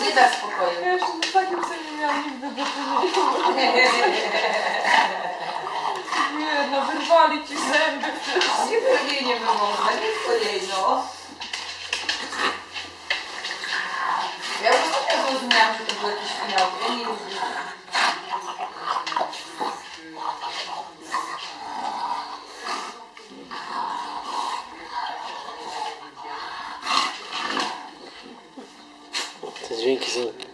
nie da spokoju. Ja już w takim sobie nie miałam nigdy do Nie, no wyrwali ci zęby. Nie pewnie nie wymożna, nie twojej no, no. Ja już nie zrozumiałam, że to był jakiś finał. Ja nie rozumiem. Esses drinkzinhos.